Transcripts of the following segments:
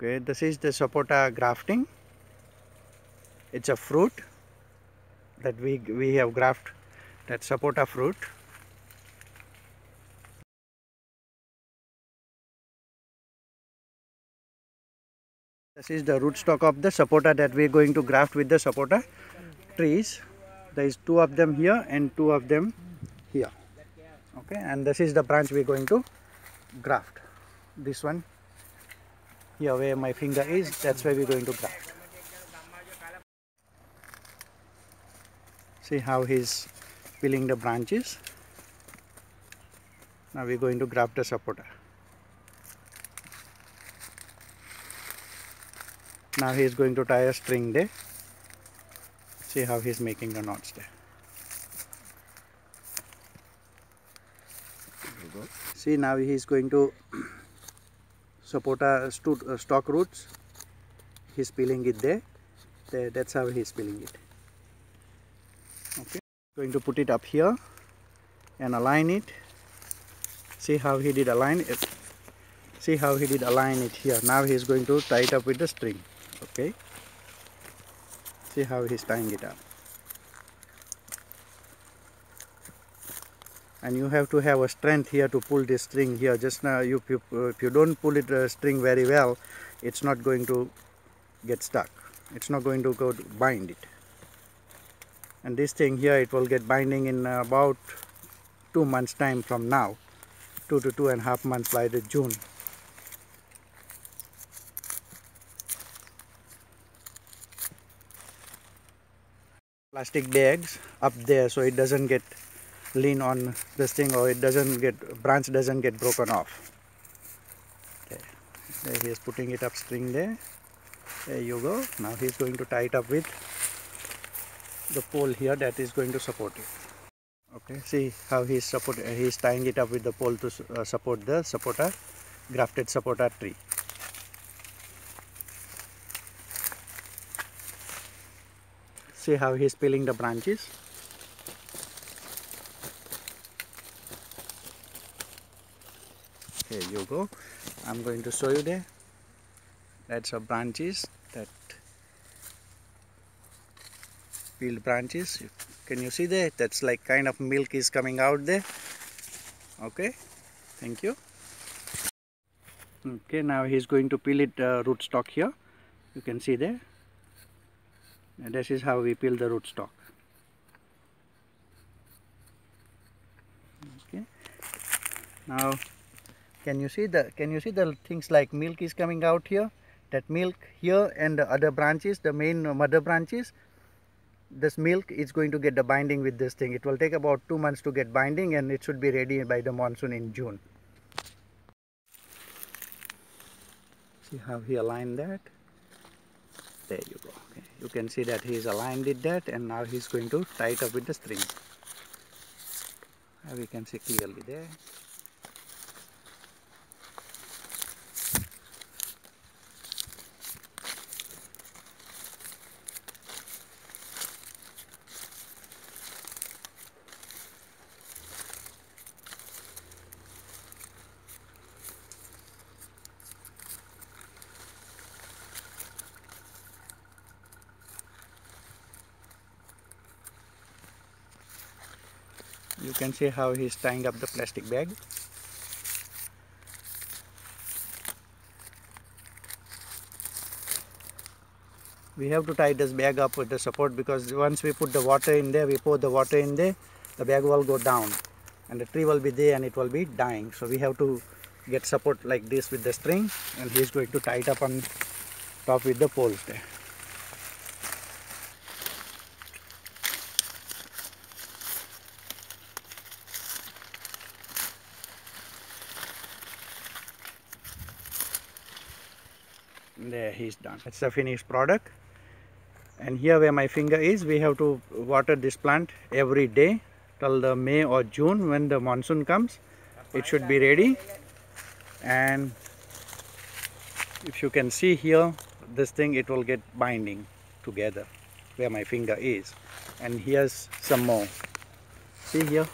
Okay, this is the sapota grafting. It's a fruit that we we have grafted that sapota fruit. This is the rootstock of the sapota that we are going to graft with the sapota trees. There is two of them here and two of them here. Okay, and this is the branch we are going to graft. This one here where my finger is, that's where we're going to graft. See how he's peeling the branches. Now we're going to graft the sapota Now he's going to tie a string there. See how he's making the knots there. See now he's going to sapota uh, stock roots. He's peeling it there. there. That's how he's peeling it. Okay. Going to put it up here and align it. See how he did align it. See how he did align it here. Now he's going to tie it up with the string. Okay. See how he's tying it up. And you have to have a strength here to pull this string here. Just now you, if, you, if you don't pull it uh, string very well it's not going to get stuck. It's not going to go to bind it. And this thing here it will get binding in about two months time from now. Two to two and a half months by the June. Plastic bags up there so it doesn't get lean on this thing or it doesn't get branch doesn't get broken off. Okay. there he is putting it up string there. There you go. Now he's going to tie it up with the pole here that is going to support it. Okay. See how he he's support he's tying it up with the pole to uh, support the sapota grafted sapota tree. See how he's peeling the branches you go I'm going to show you there. That's a branches that peeled branches. Can you see there? That's like kind of milk is coming out there. Okay. Thank you. Okay now he's going to peel it uh, rootstock here. You can see there. And this is how we peel the rootstock okay. Now can you see the can you see the things like milk is coming out here? That milk here and the other branches the main mother branches this milk is going to get the binding with this thing. It will take about two months to get binding and it should be ready by the monsoon in June. See how he aligned that? There you go. Okay. you can see that he's aligned it that and now he's going to tie it up with the string. We can see clearly there you can see how he's tying up the plastic bag. We have to tie this bag up with the support because once we put the water in there we pour the water in there the bag will go down and the tree will be there and it will be dying. So we have to get support like this with the string and he's going to tie it up on top with the poles there there he's done. It's the finished product. And here where my finger is we have to water this plant every day till the May or June when the monsoon comes. It should be ready. And if you can see here this thing it will get binding together where my finger is. And here's some more. See here?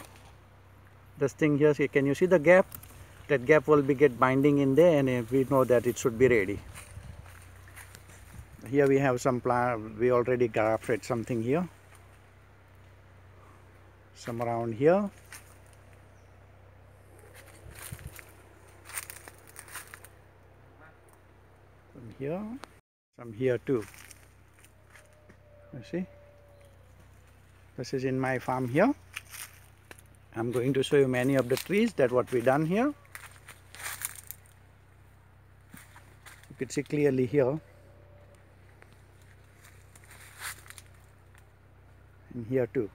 This thing here can you see the gap? That gap will be get binding in there and we know that it should be ready here we have some plant we already grafted something here. Some around here. Some here. Some here too. You see? This is in my farm here. I'm going to show you many of the trees that what we done here. You can see clearly here here too.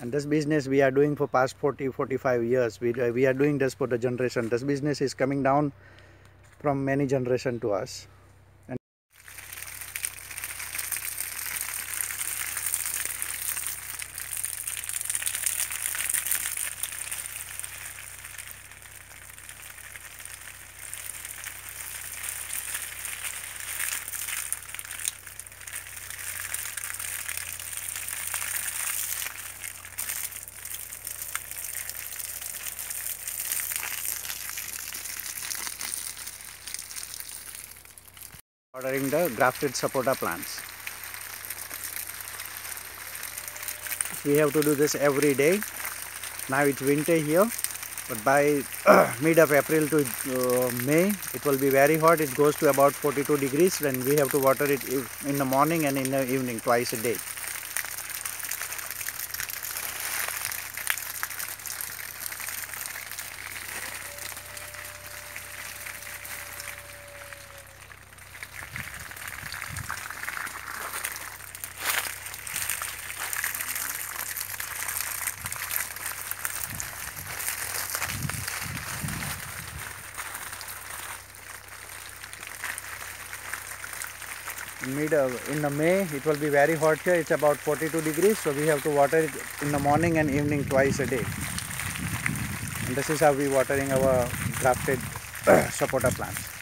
And this business we are doing for past 40 45 years. We, we are doing this for the generation. This business is coming down from many generation to us ordering the grafted sapota plants. We have to do this every day. Now it's winter here, but by mid of April to uh, May, it will be very hot. It goes to about 42 degrees and we have to water it in the morning and in the evening twice a day. Mid uh, in the May it will be very hot here. It's about 42 degrees so we have to water it in the morning and evening twice a day. And this is how we watering our grafted sapota plants